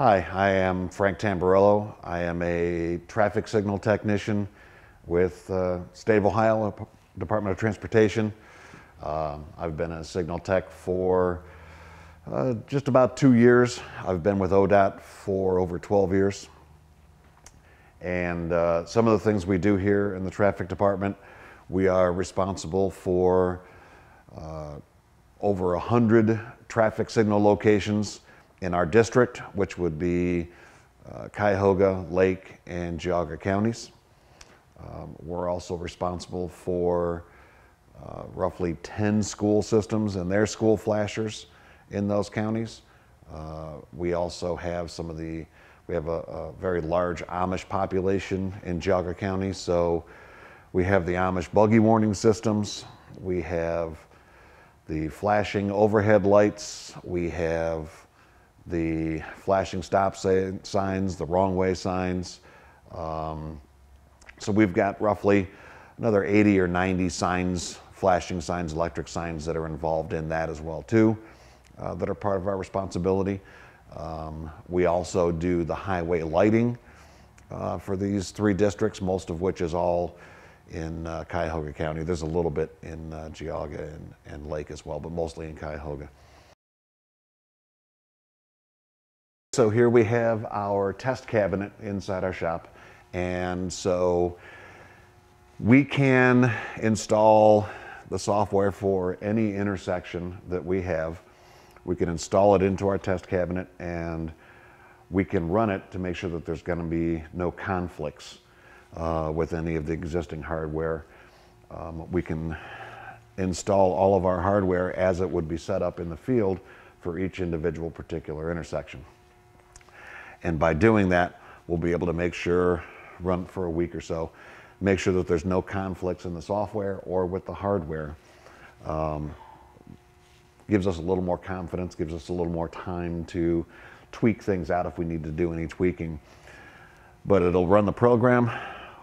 Hi, I am Frank Tamburello. I am a traffic signal technician with uh, State of Ohio Department of Transportation. Um, I've been a signal tech for uh, just about two years. I've been with ODOT for over 12 years. And uh, some of the things we do here in the traffic department, we are responsible for uh, over 100 traffic signal locations in our district, which would be uh, Cuyahoga, Lake, and Geauga counties. Um, we're also responsible for uh, roughly 10 school systems and their school flashers in those counties. Uh, we also have some of the, we have a, a, very large Amish population in Geauga County, so we have the Amish buggy warning systems, we have the flashing overhead lights, we have the flashing stop signs, the wrong way signs. Um, so we've got roughly another 80 or 90 signs, flashing signs, electric signs that are involved in that as well too, uh, that are part of our responsibility. Um, we also do the highway lighting uh, for these three districts, most of which is all in uh, Cuyahoga County. There's a little bit in uh, Geauga and, and Lake as well, but mostly in Cuyahoga. So here we have our test cabinet inside our shop. And so we can install the software for any intersection that we have. We can install it into our test cabinet and we can run it to make sure that there's going to be no conflicts uh, with any of the existing hardware. Um, we can install all of our hardware as it would be set up in the field for each individual particular intersection. And by doing that, we'll be able to make sure, run for a week or so, make sure that there's no conflicts in the software or with the hardware. Um, gives us a little more confidence, gives us a little more time to tweak things out if we need to do any tweaking. But it'll run the program.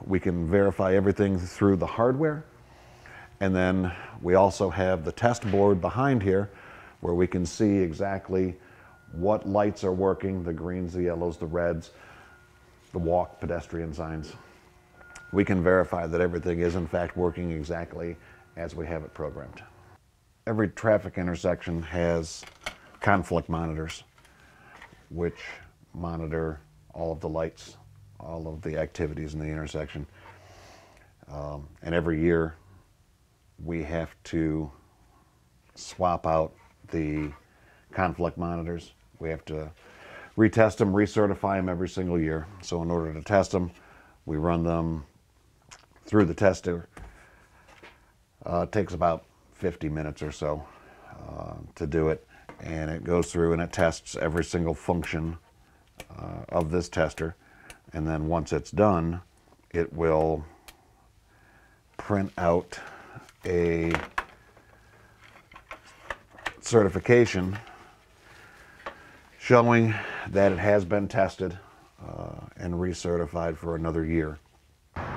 We can verify everything through the hardware. And then we also have the test board behind here where we can see exactly what lights are working, the greens, the yellows, the reds, the walk pedestrian signs. We can verify that everything is in fact working exactly as we have it programmed. Every traffic intersection has conflict monitors, which monitor all of the lights, all of the activities in the intersection. Um, and every year we have to swap out the conflict monitors we have to retest them, recertify them every single year. So in order to test them, we run them through the tester. Uh, it takes about 50 minutes or so uh, to do it. And it goes through and it tests every single function uh, of this tester. And then once it's done, it will print out a certification showing that it has been tested uh, and recertified for another year.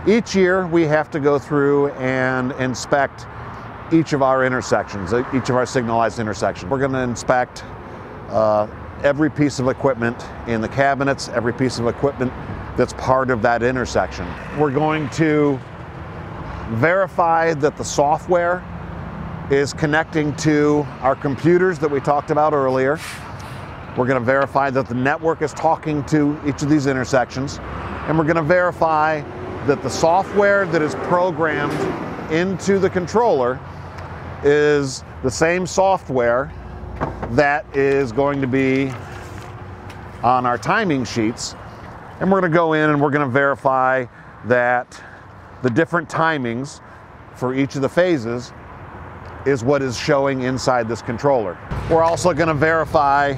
Each year we have to go through and inspect each of our intersections, uh, each of our signalized intersections. We're going to inspect uh, every piece of equipment in the cabinets, every piece of equipment that's part of that intersection. We're going to verify that the software is connecting to our computers that we talked about earlier. We're going to verify that the network is talking to each of these intersections. And we're going to verify that the software that is programmed into the controller is the same software that is going to be on our timing sheets. And we're going to go in and we're going to verify that the different timings for each of the phases is what is showing inside this controller. We're also going to verify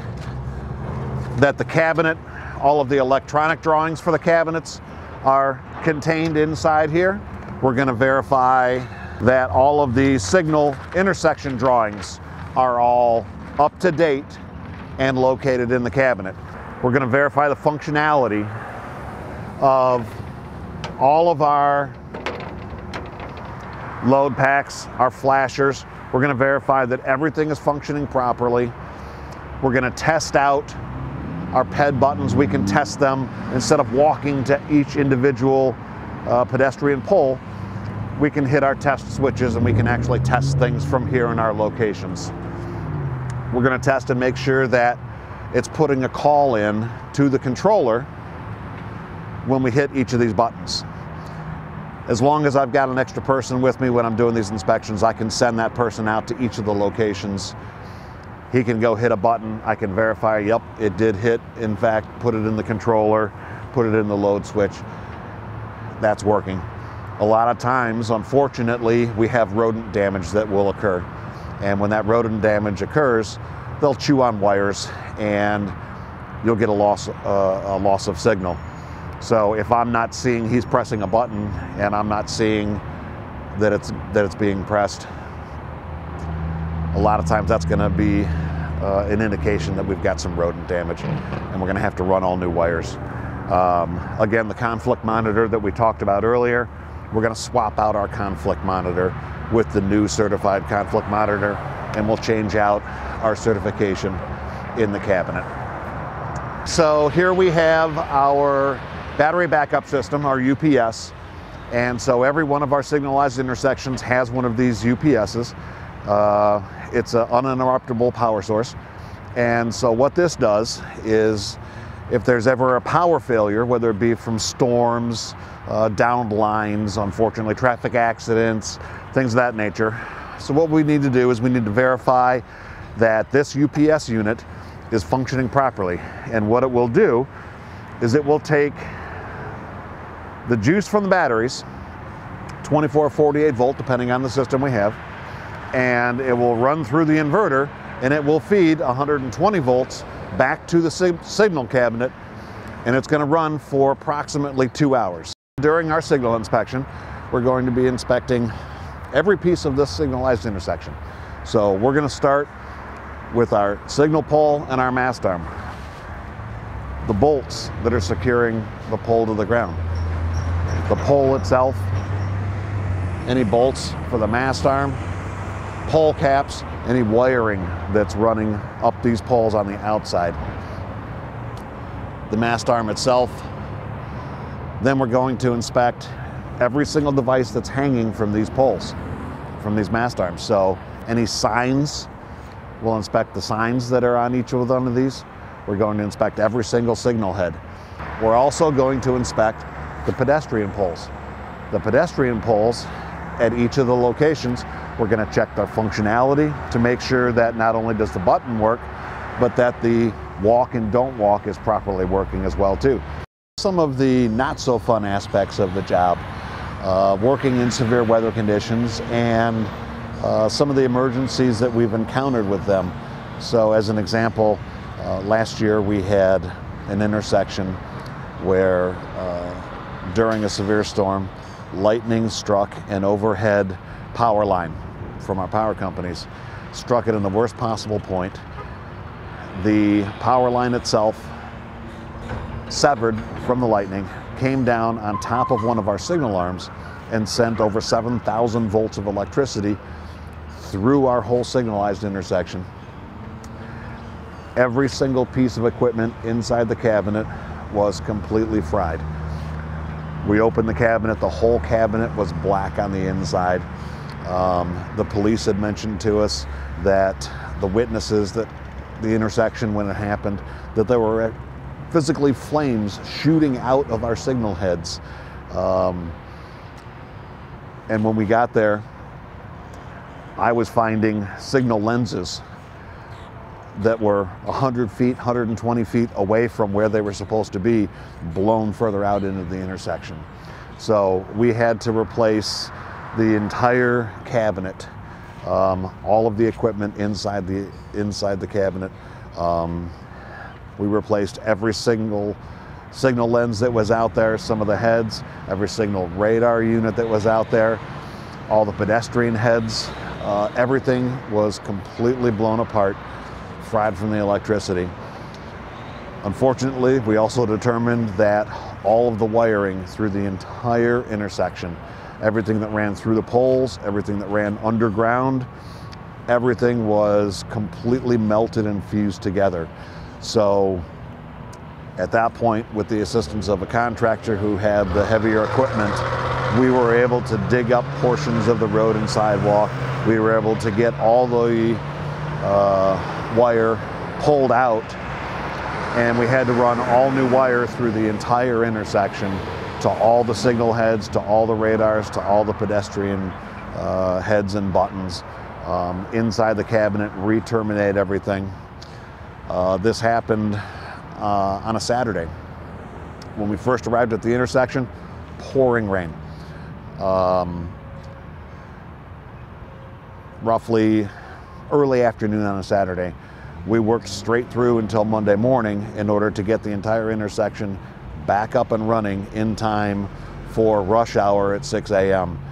that the cabinet, all of the electronic drawings for the cabinets are contained inside here. We're going to verify that all of the signal intersection drawings are all up to date and located in the cabinet. We're going to verify the functionality of all of our load packs, our flashers. We're going to verify that everything is functioning properly. We're going to test out our PED buttons, we can test them instead of walking to each individual uh, pedestrian pole. We can hit our test switches and we can actually test things from here in our locations. We're going to test and make sure that it's putting a call in to the controller when we hit each of these buttons. As long as I've got an extra person with me when I'm doing these inspections, I can send that person out to each of the locations. He can go hit a button. I can verify, yep, it did hit. In fact, put it in the controller, put it in the load switch. That's working. A lot of times, unfortunately, we have rodent damage that will occur. And when that rodent damage occurs, they'll chew on wires and you'll get a loss, uh, a loss of signal. So if I'm not seeing he's pressing a button and I'm not seeing that it's that it's being pressed, a lot of times that's going to be uh, an indication that we've got some rodent damage, and we're going to have to run all new wires. Um, again, the conflict monitor that we talked about earlier, we're going to swap out our conflict monitor with the new certified conflict monitor, and we'll change out our certification in the cabinet. So here we have our battery backup system, our UPS. And so every one of our signalized intersections has one of these UPSs. Uh, it's an uninterruptible power source. And so what this does is if there's ever a power failure, whether it be from storms, uh, downed lines, unfortunately traffic accidents, things of that nature. So what we need to do is we need to verify that this UPS unit is functioning properly. And what it will do is it will take the juice from the batteries, 24 48 volt, depending on the system we have, and it will run through the inverter and it will feed 120 volts back to the sig signal cabinet and it's going to run for approximately two hours. During our signal inspection, we're going to be inspecting every piece of this signalized intersection. So we're going to start with our signal pole and our mast arm, the bolts that are securing the pole to the ground the pole itself, any bolts for the mast arm, pole caps, any wiring that's running up these poles on the outside. The mast arm itself. Then we're going to inspect every single device that's hanging from these poles, from these mast arms. So any signs, we'll inspect the signs that are on each of one of these. We're going to inspect every single signal head. We're also going to inspect the pedestrian poles. The pedestrian poles at each of the locations, we're going to check their functionality to make sure that not only does the button work, but that the walk and don't walk is properly working as well too. Some of the not so fun aspects of the job, uh, working in severe weather conditions and uh, some of the emergencies that we've encountered with them. So as an example, uh, last year we had an intersection where uh, during a severe storm, lightning struck an overhead power line from our power companies, struck it in the worst possible point. The power line itself severed from the lightning, came down on top of one of our signal arms and sent over 7,000 volts of electricity through our whole signalized intersection. Every single piece of equipment inside the cabinet was completely fried. We opened the cabinet, the whole cabinet was black on the inside. Um, the police had mentioned to us that the witnesses that the intersection when it happened, that there were physically flames shooting out of our signal heads. Um, and when we got there, I was finding signal lenses that were 100 feet, 120 feet away from where they were supposed to be, blown further out into the intersection. So we had to replace the entire cabinet, um, all of the equipment inside the inside the cabinet. Um, we replaced every single signal lens that was out there, some of the heads, every signal radar unit that was out there, all the pedestrian heads. Uh, everything was completely blown apart fried from the electricity. Unfortunately, we also determined that all of the wiring through the entire intersection, everything that ran through the poles, everything that ran underground, everything was completely melted and fused together. So At that point, with the assistance of a contractor who had the heavier equipment, we were able to dig up portions of the road and sidewalk. We were able to get all the uh, wire pulled out, and we had to run all new wire through the entire intersection to all the signal heads, to all the radars, to all the pedestrian uh, heads and buttons. Um, inside the cabinet, re-terminate everything. Uh, this happened uh, on a Saturday. When we first arrived at the intersection, pouring rain. Um, roughly early afternoon on a Saturday. We worked straight through until Monday morning in order to get the entire intersection back up and running in time for rush hour at 6 a.m.